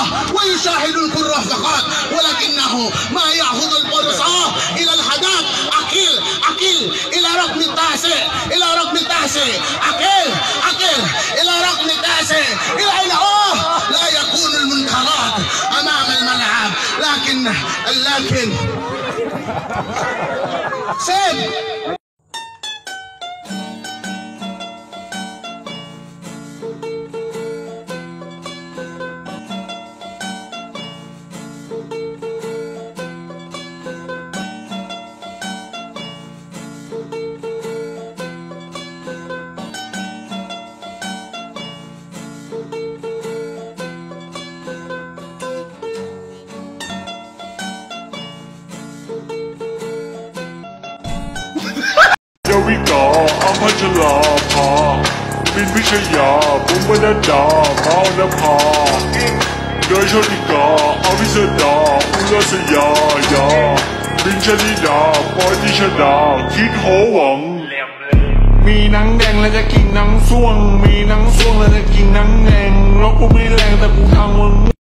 الكرة ويشاهد الكرة فقط ولكنه ما يأخذ الفرصة. إلى الهدف أكيل أكيل. إلى رقم التاسع. إلى رقم التاسع. أكيل أكيل. إلى رقم التاسع. إلى. أوه! لا يكون المنكرات أمام الملعب. لكن لكن. พัชลาภาบินพิชยาบุญบดดาภาวนภาโดยชนิกาอวิสดาอุลสยายาบินชลิดาปอยติชดา คิดโหวัง มีหนังแดงแล้วจะกินหนังส่วง มีหนังส่วงแล้วจะกินหนังแดง